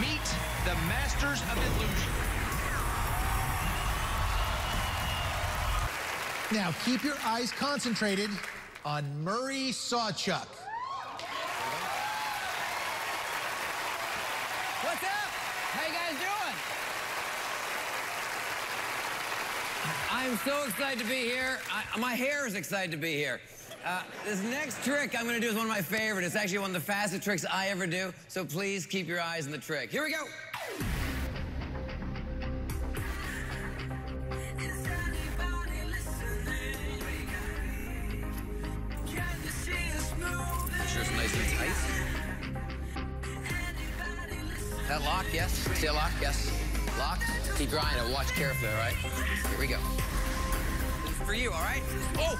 Meet the Masters of Illusion. Now, keep your eyes concentrated on Murray Sawchuck. What's up? How you guys doing? I'm so excited to be here. I, my hair is excited to be here. Uh, this next trick I'm gonna do is one of my favorite. It's actually one of the fastest tricks I ever do, so please keep your eyes on the trick. Here we go. Make sure it's nice and tight. That lock, yes. See a lock, yes. Locked. Keep your eye on it. Watch carefully, all right? Here we go. For you, all right? Oh!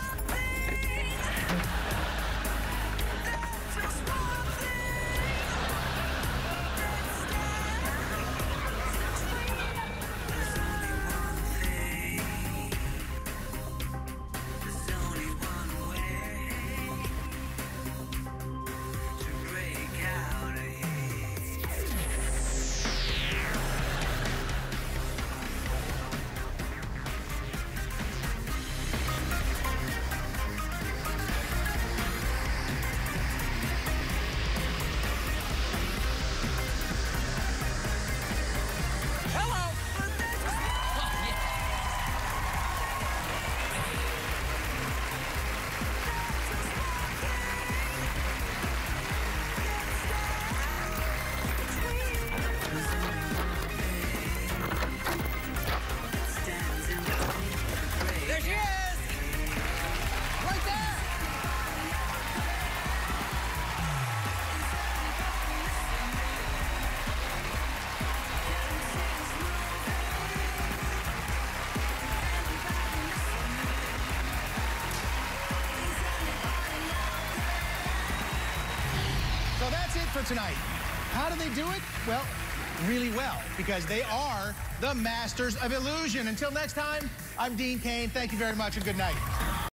That's it for tonight. How do they do it? Well, really well, because they are the masters of illusion. Until next time, I'm Dean Cain. Thank you very much and good night.